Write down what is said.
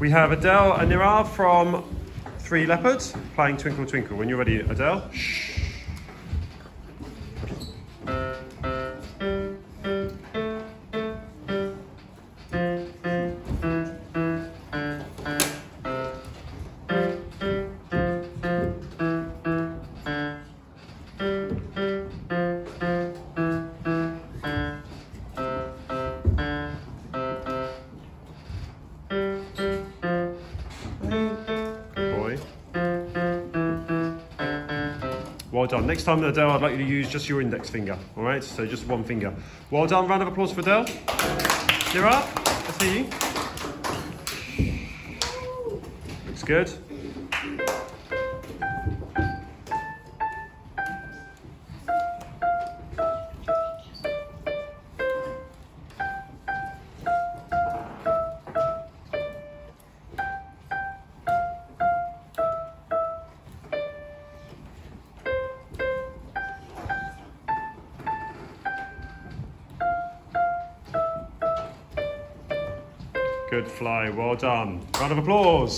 We have Edel and Nirav from Three Leopards playing Twinkle Twinkle. When you're ready, Edel. Shh. Good boy. Well done. Next time, Edel, I'd like you to use just your index finger. All right, so just one finger. Well done. Round of applause for Edel. Nirav, let's hear you. Looks good. Good fly. Well done. Round of applause.